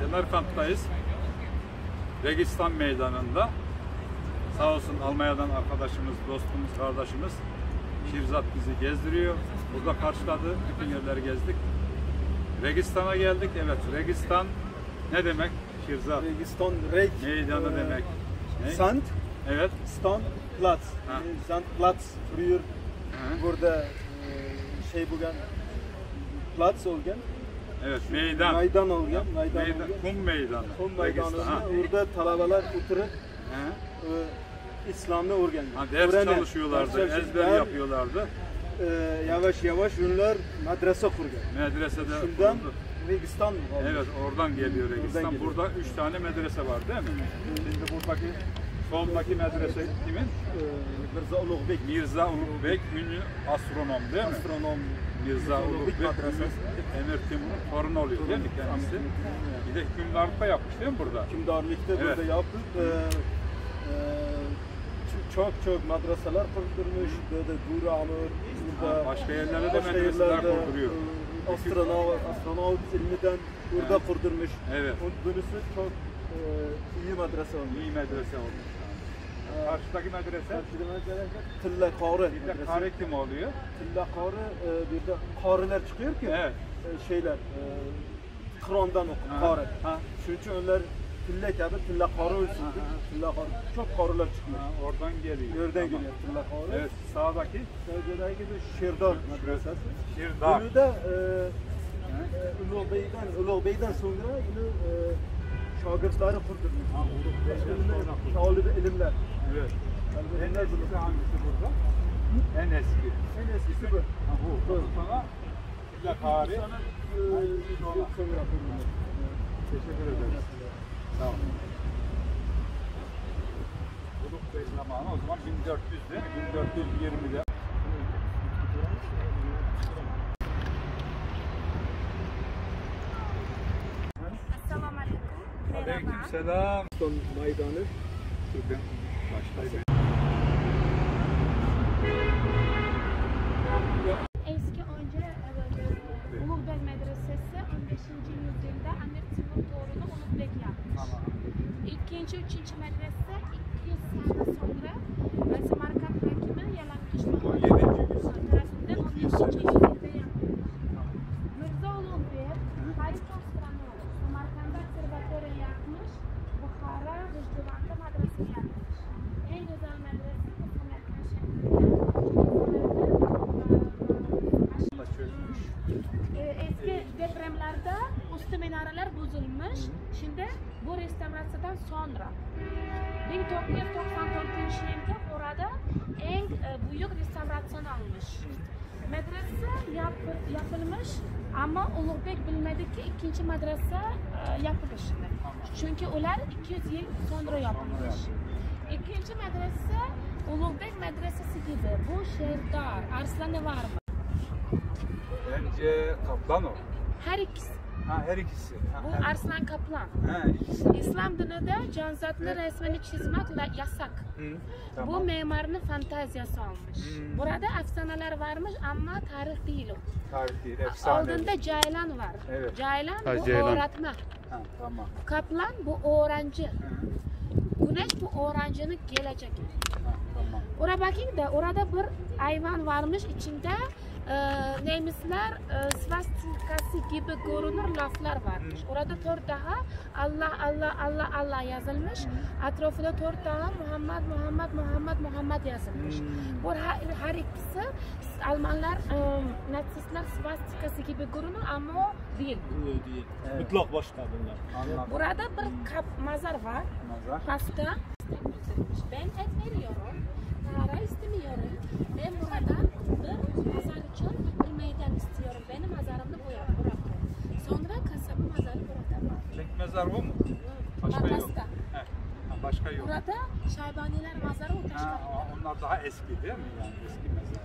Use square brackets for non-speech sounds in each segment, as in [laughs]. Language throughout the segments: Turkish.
Semerkant'tayız. Registan Meydanı'nda. Sağ olsun Almanya'dan arkadaşımız, dostumuz, kardeşimiz Şirzat bizi gezdiriyor. Burada karşıladı. Bütün yerleri gezdik. Registan'a geldik. Evet, Registan ne demek? Şirzat. Registan Reg Meydanı e, demek. Ne? Sand Evet. Stan Platz. Ha. Sand Platz früher Hı. burada e, şey bo'lgan Platz olgan. Evet, meydan. Maydan olgan, maydan Meydan, olgan. kum meydanı. Kum ha. orada talabalar He. e, islomni o'rgangan. Ha, ders Öğrenib, çalışıyorlardı, ders ezber yapıyorlardı. E, yavaş yavaş onlar madrasa kurgan. Medresede Shundan kuruldu. Registan. Evet, oradan geliyor Oradan Registan. geliyor. Burada üç tane medrese var değil mi? Şimdi buradaki soldaki medrese kimin? E, Mirza Ulug'bek Mirza Ulug'bek, ünlü astronom değil mi? astronom Mirza Ulug'bek, madrasası. Emir Timur'un torunu oluyor değil mi kendisi? Bir de hükümdarlık da yapmış değil mi burada? hükümdarlıkta Evet. burada yapıp e, e, çok çok madrasalar kurdurmuş. Böyle Guru Amur, burada Başka yerlerde de medreseler kurduruyor. e, Astronot, astronot ilminden burada Evet. kurdurmuş. Evet. Bunisi çok e, iyi madrasa olmuş. İyi medrese olmuş. Karşıdaki medrese Tilla Kari. bir de kare kim oluyor? Tilla Kari e, bir de kariler çıkıyor ki Evet. e, şeyler e, Kur'an'dan oku. Şunun için onlar tilla kabi tilla. Ha, ha. Tilla. Çok kariler çıkıyor. Ha, oradan geliyor. Tamam. geliyor tilla kari. Evet, sağdaki Sözcüdeki de Şirdar madrasası. Şirdar. Bunu da e, e, Ulu Şagirdleri kurdurmuş. Talibi ilimler. Evet. En eskisi hangisi burada? En eski. En eskisi bu. Ha, bu. Bu. Lakari. Sonra e, sonra kurulmuş. Teşekkür ederiz. Sağ olun. Ulugh Bey zamanı o zaman 1400'de, 1420'de. Aleykümselam. Son Maydanı. Ben başlayayım. Eski önce Ulubek Medresesi 15. yüzyılda Amir Timur torunu Ulubek yapmış. İkinci, üçüncü medrese 200 sene sonra Semerkant hakimi Yalankış 17. yüzyıl. tarafından 15. yüzyılda yapılmış. Mirza Ulubek Harikosran'ı Semerkant'da konservatörü yapmış. Vıcdıvan'da medrese. En güzel medrese bu Semerkant şehrinde. Çözmüş. Eski depremlerde üstü minareler bozulmuş. Şimdi bu restorasyondan sonra 1994 yılda orada en e, büyük restorasyon almış. madrasa yopilmish ammo ulug'bek bilmadiki ikkinchi madrasa e, yopilishini chunki ular ikki yuz yil so'ngra yopilmish ikkinchi madrasa ulug'bek madrasasi edi bu sherdor arslanova Kaplan o. Her ikisi. Ha her ikisi. Ha, Bu her- Arslan Kaplan. Ha ikisi. İslam dininde canzatlı resmini çizmek yasak. Hı, Bu tamam. mimarın fantaziyası olmuş. Hmm. Burada efsaneler varmış ama tarih değil o. Tarih değil, efsane. Aldığında Ceylan var. Evet. Ceylan Ha, bu Ceylan. öğretmen. Ha, tamam. Kaplan bu öğrenci. Hı, Güneş bu öğrencinin gelecek. ha, tamam. Oraya bakayım da orada bir hayvan varmış içinde e, neymişler e, svastikası gibi görünür laflar varmış. Orada dört daha Allah Allah Allah Allah yazılmış. Etrafında dört daha Muhammed Muhammed Muhammed Muhammed yazılmış. Hmm. Bu her, her ikisi Almanlar, e, Nazistler svastikası gibi görünür ama o değil. değil. Evet. Mutlak başka bunlar. Burada bir kap mazar var. Nazar. Pasta ben et veriyorum. Para istemiyorum. Ben buradan bir pazar için bir meydan istiyorum. Benim mazarımı buraya bırakın. Sonra kasabı mazarı burada. Tek mezar bu mu? Başka yok. He, başka yok. Burada Şaybaniler mazarı o taşlar. onlar daha eski değil mi yani eski mezar?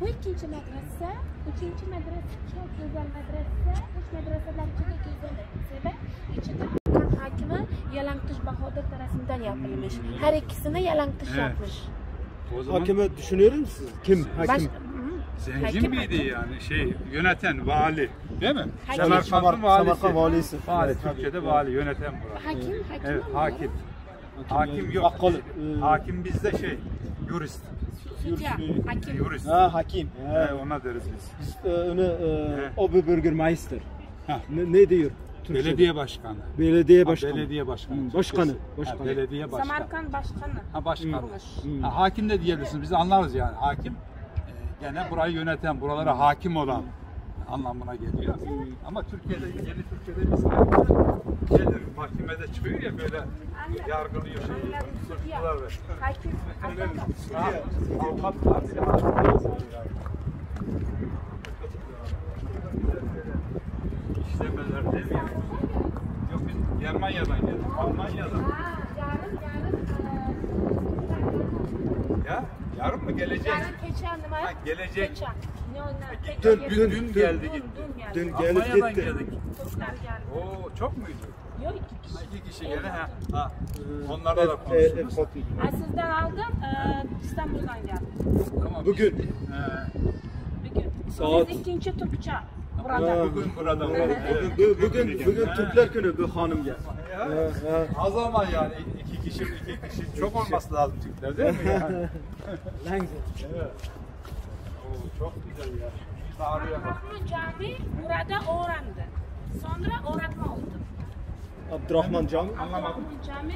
Bu ikinci medrese, üçüncü medrese çok güzel medrese. Üç medreseler çok güzel ve içinde Kan hakimi Yalankış Bahadır tarafından yapılmış. Her ikisini Yalankış Evet. yapmış. O zaman Hakime düşünüyor musunuz? Kim? Baş, Hakim. Hı. Zengin Hakim, miydi hakim. yani şey yöneten vali değil mi? Hakim. Semerkant'ın valisi. Samarkand valisi. Vali Evet, Türkiye'de vali yöneten burası. Hakim, hakim Evet ama hakim. Hakim yok. Biz- e, hakim bizde şey yurist. Sudya, hakim. Yurist. Ha hakim. He, Ha, ona deriz biz. biz e, onu e, Evet. Oberbürgermeister. Ha. Ne, ne diyor? Türkçe'de? Belediye başkanı. Belediye Ha, başkanı. belediye başkanı. Hı, başkanı, başkanı. Ha, belediye başkanı. Samarkand başkanı. Ha başkan. Kuruluş. Ha, hakim de diyebilirsiniz. Biz anlarız yani. Hakim e, gene burayı yöneten, buralara hakim olan anlamına geliyor. Ama Türkiye'de, yeni Türkiye'de biz şeydir, mahkemede çıkıyor ya böyle yargılıyor şey, suçlular ve hakim. Ha, avukatlar. İşlemeler değil mi? Yok biz Germanya'dan geldik, Almanya'dan. Ha, yarın, yarın. e, Ya yarın mı gelecek? Yarın geçen mi? Ha, gelecek. Geçen. Ne onlar? Dün, dün, Dün dün, geldi Dün, gitti. dün geldi. Dün Almanya'dan gitti. geldik. Türkler geldi. Oo çok muydu? Yok iki kişi. Ha, iki kişi gene ha. ha. Onlarla da E, e, konuşuruz. kopya. Ha, sizden aldım, e, İstanbul'dan geldim. Tamam, Bugün. biz- He. Bugün. Saat- Biz ikinci Türkçe burada. Bugün burada. Bugün, bugün, bugün Türkler günü bu hanım ha. Az zaman yani iki kişi iki kişi çok olması lazım Türkler değil mi yani? [laughs] Evet. Oo, çok güzel ya. Abdurrahman Cami burada öğrendi. Sonra öğretmen oldu. Abdurrahman Cami. Anlamadım. Abdurrahman Cami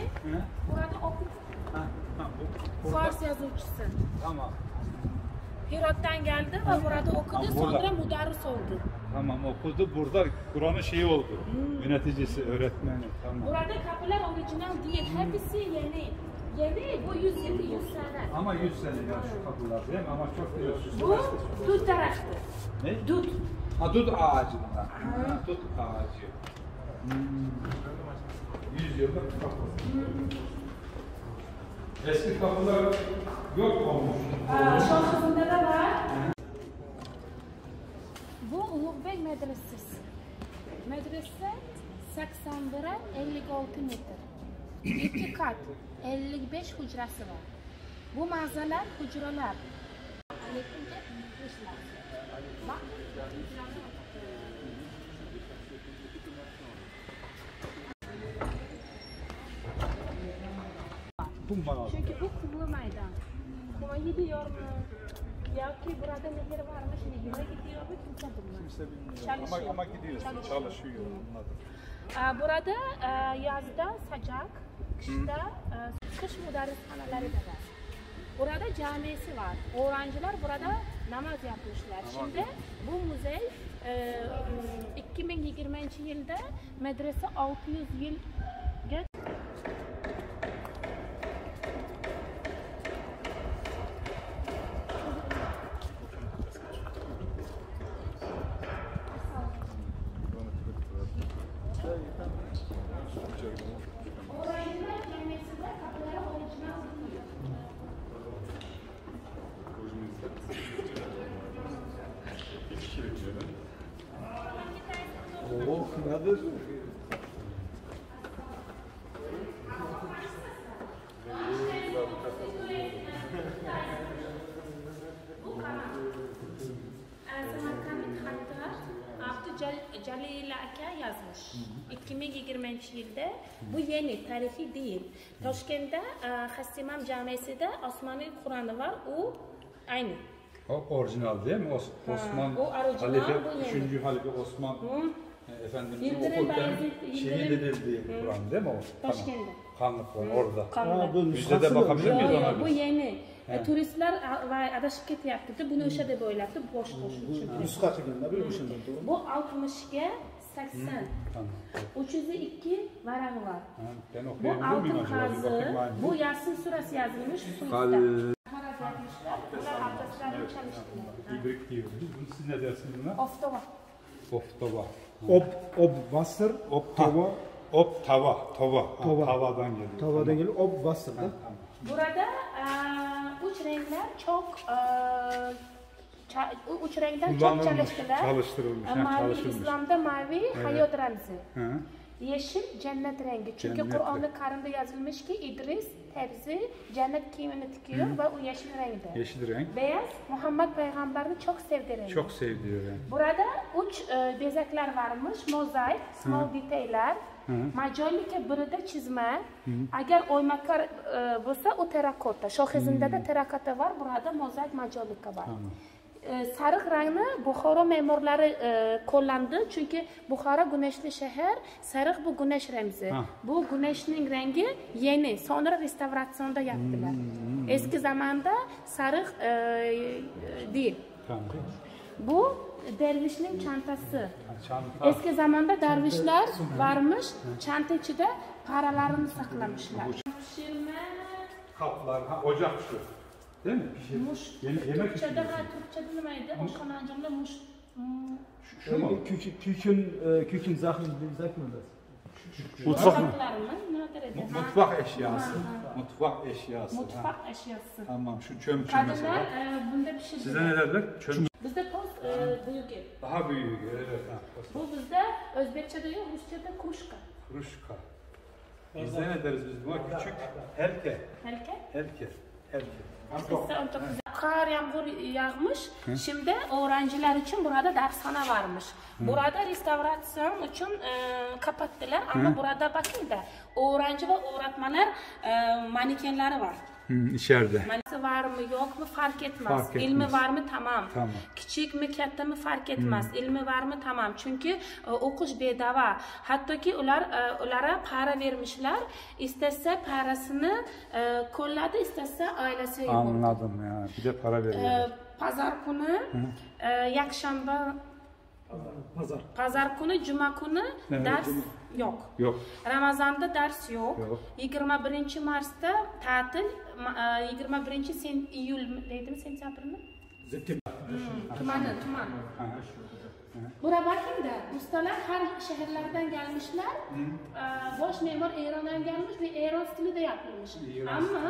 burada okudu. Fars yazıcısı. Tamam. Hirot'tan geldi ve burada okudu. Sonra müderris oldu. Tamam okudu. Burada Kur'an'ın şeyi oldu. Yöneticisi, öğretmeni. Tamam. Burada kapılar orijinal değil. Hepsi yeni. Yeni bu 100 yıl, 100 sene. Ama 100 sene ya şu kapılar değil mi? Ama çok biliyorsunuz. Bu dut tarafı. Ne? Dut. Ha dut ağacından. Ha, dut ağacı. Hmm. 100 yıllık kapı. Eski kapılar yok olmuş. Şahsında da var. Bu Ulug'bek medresesi. Medrese 81'e 56 metre. İki kat 55 hücresi var. Bu mağazalar hücreler. Bak. Çünkü bu kumlu meydan. Kuma gidiyor mu? Ya ki burada nehir varmış, nehire gidiyor mu kimse bilmez. Kimse bilmiyor. Çalışıyor. Ama, ama gidiyorsun, Çalışıyor. çalışıyor. Aa, Burada e, yazda sıcak, kışta e, kış müderrishaneleri de var. Burada camisi var. Öğrenciler burada namaz yapmışlar. Şimdi bu müze e, 2020 yılda medrese 600 yıl Abdü Jalil Aka yazmış. 2020 yılda. Bu yeni, tarihi değil. Toshkent'ta e, Hassimam Camisi'de Osmanlı Kur'an'ı var. O aynı. O orijinal değil mi? Os Osman o orijinal, Halife, bu yeni. 3. Halife Osman e, Efendimiz'in okurken şehit edildiği Kur'an değil mi o? Taşkent'te. Kanlık var orada. Kanlı. Ha, bu Müzede bakabilir miyiz ona bu biz? yeni. E, turistler a- ve adaşık yaptı. Bunu işe de böyle yaptı. Boş boş. çünkü. Nüska çekildi. Bir başında doğru. Bu 60'a 80. Tamam. 302 varağı var. Ha, Ben Bu kazı, bakayım aynı. bu Yasin biz. Bunu siz ne dersiniz buna? Oftova. Oftova. Ob, ob Wasser, Op tava, Op tava. Tava. Ha, Tava. Tavadan geliyor. tavadan geliyor. Ob Wasser'da. Burada uç renkler çok u- uç renkler çok çalıştılar. çalıştırılmış, E, ha, Mavi çalışılmış. İslam'da mavi hayat ramzi. Hı. Yeşil cennet rengi. Çünkü Kur'an-ı Kerim'de yazılmış ki İdris tebzi cennet kiyimini tikiyor ve o yeşil renkte. Yeşil renk. Beyaz Muhammed Peygamber'in çok sevdiği renk. Çok sevdiği renk. Burada uç e, bezekler varmış, mozaik, small detaylar, majonika birida chizma agar o'ymakar e, bo'lsa u terrakota shohizmdada terrakota bor burada mozaik majolika bor e, sariq rangni buxoro me'morlari e, qo'llandi chunki buxoro gunashli shahar sariq bu gunash ramzi bu gunashning rangi yeni sonra restavratsionda yapdilar eski zamonda sariq deyil bu dervişning çantası. Çanta. Eski zamanda dervişler varmış, çanta içinde paralarını saklamışlar. Pişirme, Kaplar, ha, ocak şu. Değil mi? Pişir. muş, Yeme- yemek Türkçe'de, ha, Türkçe'de neydi? O kanancımda muş, hmm, Şu mu? Küchen, Küchen, äh, Küchensachen, wie sagt man das? Mutfak mı? Mu- Mutfak eşyası. Mutfak eşyası. Mutfak eşyası. Tamam şu çöm çöm Kadınlar mesela. e, bunda pişirdiler. Size ne derler? Çöm. E, büyük ev. Daha büyüğü. Evet. Ha. Bu bizde Özbekçe'de yok, Rusça'da kruşka. Kruşka. Bizde ne deriz biz buna? Küçük helke. Helke. Helke. Helke. Kar yağmur yağmış. Şimdi öğrenciler için burada dershane varmış. Burada restorasyon için e, kapattılar ama burada bakın da öğrenci ve öğretmenler e, manikenleri var. Hı, içeride. Var mı yok mu fark etmez. Fark etmez. İlmi var mı tamam. Tamam. Küçük mü katta mı fark etmez. İlmi var mı tamam. Çünkü e, okuş bedava. Hatta ki ular e, ulara para vermişler. İstese parasını e, kolladı, istese ailesi. Anladım ya. Bir de para E, veriyorlar. pazar günü, e, yakşamba, Pazar. Pazar kuni, juma kuni dars yo'q. Yo'q. Ramazonda dars yo'q. 21-marsda ta'til, 21-iyul e, deydimi, sentyabrmi? Hmm, tumani, tuman. Burabakinda ustalar har shaharlardan kelmishlar, e, bosh me'mor Erondan kelmish va Eron stilida yopilmish. Ammo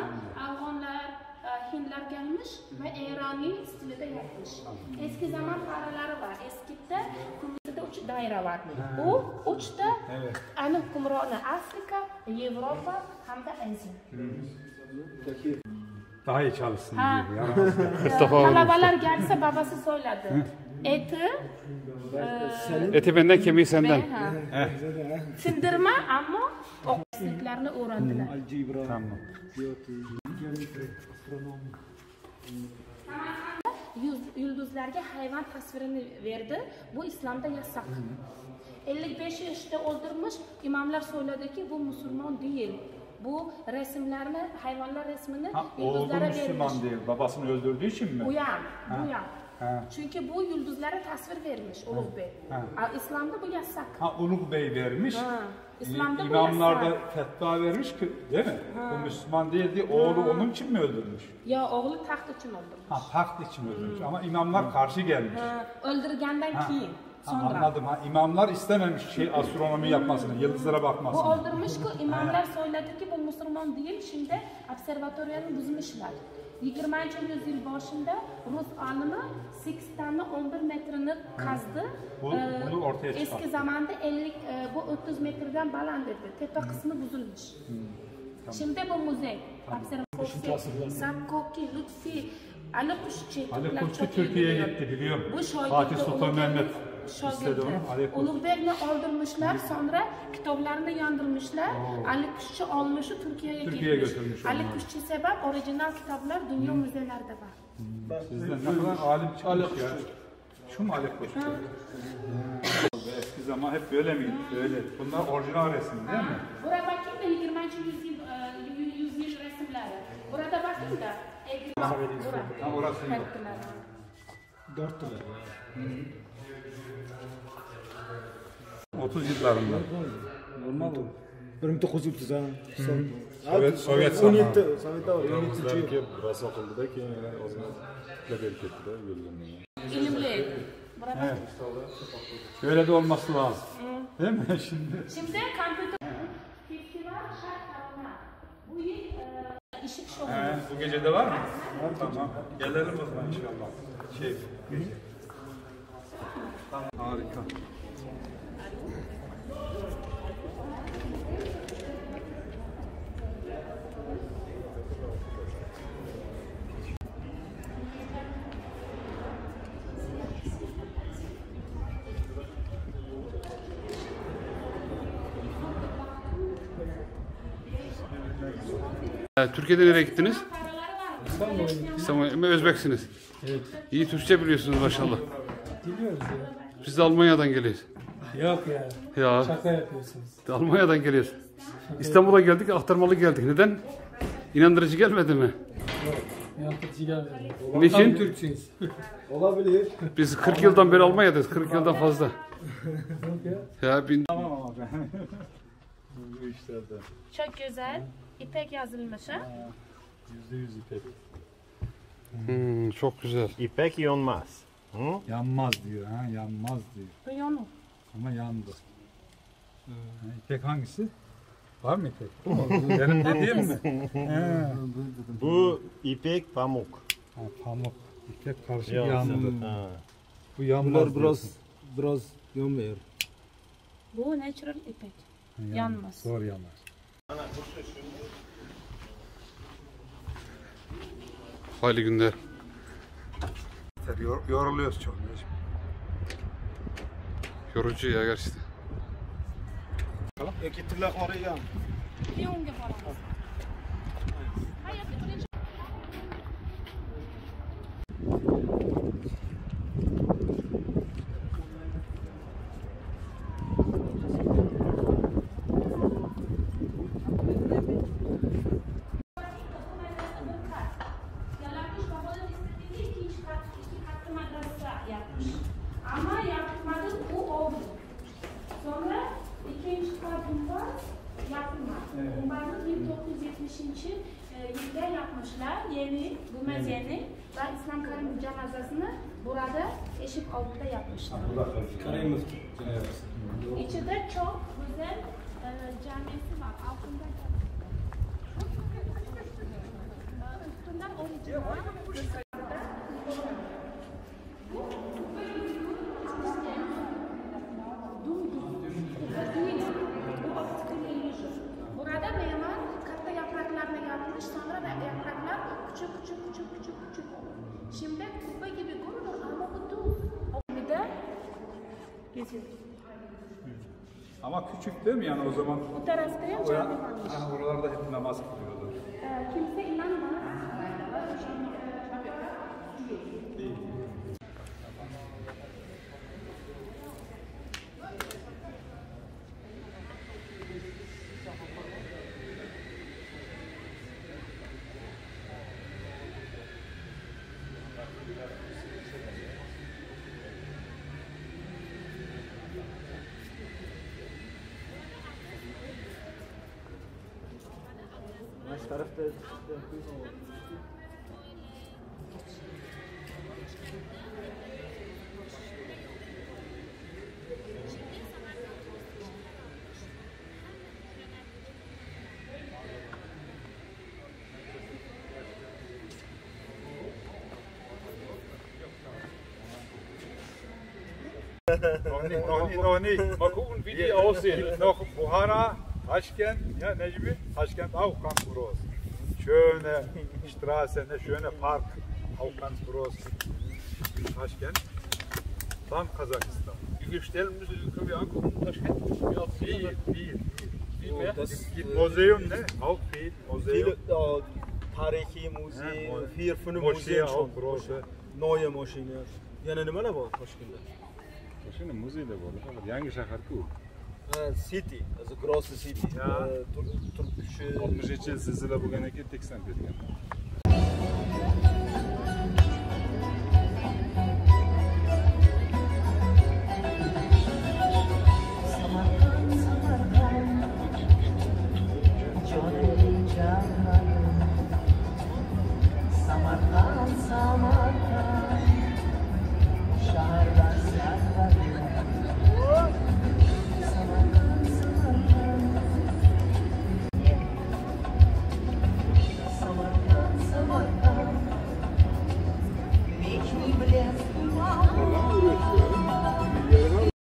afg'onlar E, Hintler gelmiş ve İrani stili de yapmış. Eski zaman paraları var. Eskide kumruda uç daire var. O uçta Evet. ana kumrona Afrika, Avrupa hem de Asya. Daha iyi çalışsın Ha. diye. Yaramaz. [laughs] Ee, Talabalar gelse babası söyledi. Eti Eti benden kemiği senden. ve ha. Sindirme ama o öğrendiler. Tamam. Yıldızlarga hayvan tasvirini verdi. Bu İslam'da yasak. 55 yaşında öldürmüş. İmamlar söyledi ki bu Müslüman değil. Bu resimlerini, hayvanlar resmini Ha, oğlu yıldızlara Müslüman vermiş. değil. Babasını öldürdüğü için mi? Uyan, uyan. Ha. Çünkü bu yıldızlara tasvir vermiş Ulugh Bey. Ha. Aa, İslam'da bu yasak. Ha Uluk Bey vermiş. Ha, İslam'da bu İmamlar da fetva vermiş ki değil mi? Bu Müslüman değildi. Oğlu onun için mi öldürmüş? Ya oğlu taht için öldürmüş. Ha taht için öldürmüş. Ama imamlar karşı gelmiş. Ha, öldürgenden Ha. Ha, Sonra. anladım. Ha, imamlar istememiş şey astronomi yapmasını, yıldızlara Bu bakmasını. öldürmüş ki imamlar söyledi ki bu Müslüman değil. Şimdi observatoriyani buzmuşlar. 20. yüzyıl başında Rus alimi 8 tane 11 metrini kazdı. Bu- Ee, bunu ortaya Eski çıkarttı. zamanda 50, e, bu 30 metreden baland dedi. Tepe kısmı buzulmuş. Şimdi bu müze. Observatoriyani, Sakkoki, Lütfi, Ali Kuşçu. Ali Türkiye'ye biliyor. gitti biliyorum. Bu Fatih Sultan Ulugh Mehmet istedi onu. Ali Kuşçu. Ulug'bekni öldürmüşler sonra kitaplarını yandırmışlar. Ali Kuşçu almışı Türkiye'ye gitmiş. götürmüş Ali. Kuşçu sebep orijinal kitaplar dünya müzelerde var. Sizden ne kadar alim çıkmış ya. Şu mu Ali Kuşçu? Eski zaman hep böyle miydi? Böyle. Bunlar orijinal resim değil mi? Buraya bakayım da 20. yüzyıl, e, yü- yüzyıl resimleri. Burada bakayım da. Egri orası yok. Dört lira. 30 yıllarında. Normal o. 1930 ha. Sovyet 17 zamanı. Sovyet davr 17 yıl. Belki biraz akıllıda keyin yana ozgina berk ketdi da yo'llanmagan. İlimli. Burada. Evet. Böyle de olması lazım. Değil mi [laughs] şimdi? Şimdi kompüter festival şart tarafına. Bu yıl e, ışık şovu. He, bu gece de var mı? Tamam. Gelelim o zaman inşallah. Şey, gece. Tamam, harika. Türkiye'de nereye gittiniz? Paraları var. İstanbul, Özbeksiniz. Evet. İyi Türkçe biliyorsunuz maşallah. Biliyoruz ya. Biz de Almanya'dan geliyoruz. Yok ya. Ya Şaka yapıyorsunuz. Almanya'dan geliyoruz. İstanbul'a geldik, aktarmalı geldik. Neden? İnandırıcı gelmedi mi? Yok. Yantıcı gelmedi. Niçin? Tam Türkçeyiz. Olabilir. Biz 40 yıldan beri Almanya'dayız. 40 yıldan fazla. Yok ya. Ya bin... Tamam ama [laughs] ben bu işlerde Çok güzel. İpek yazılmış ha. yüzde yüz ipek. Hmm, çok güzel. İpek yanmaz. Hı? Yanmaz diyor ha yanmaz diyor. Bu yonu. Ama yandı. Ha, İpek hangisi? Var mı ipek? Bu mu? Benim dediğim mi? He. Bu ipek pamuk. Ha, pamuk. İpek karşı yandı. Ha. Bu yanmaz Bunlar biraz diyorsun. biraz yanmıyor. Bu natural ipek. Ha, yan- yanmaz. Hayırlı günler. Yor- yoruluyoruz çok. Yorucu ya gerçekten. Tırnak oraya. Bir unga boramiz. Hayır, birinchi Yaratmış babadan istediği ikinci kat, iki katlı madrasa yapmış. Ama yapmadı, bu oldu. Sonra ikinci katında yapılmadı. Umarım 1970. e, yılda yapmışlar. Yeni, bu yeni ve İslam Karim cenazesini burada eşik altında yapmışlar. Karayımız. İçinde çok güzel e, camisi var. Altında üstünden orijinal. Burada meyve katta yapraklarla yapmış, sonra da yapraklar küçük küçük küçük küçük küçük olur. Şimdi kubbe gibi görünür ama bu düz. Bir de geziyor. Ama küçük değil mi yani o zaman? Bu tarafta ya cami varmış. hani oralarda hep namaz kılıyordu. Ee, kimse Noch nicht, noch nicht, noch nicht. Mal gucken, wie die aussehen. Noch Buhara, Taschkent, ja, Necmi, Taschkent auch ganz groß. Schöne Straße, eine schöne Park, auch ganz groß. Kasachstan. Wie viele Stellen müssen, können wir angucken? Taschkent? Ja, Viel, viel, viel. Oh, das, gibt Museum, ne? Auch viel Museum. Viele äh, tarihi müziği, Ha, vier, fünf Museen schon. große. Neue Moscheen, ja. Yani ne bak Toshkent'te. Şimdi müziği de. Fakat yangi şehir ku. city o'zi grossi city. Turib turib kuchi oltmininchi zilzila bo'lgan ekan teksan bergan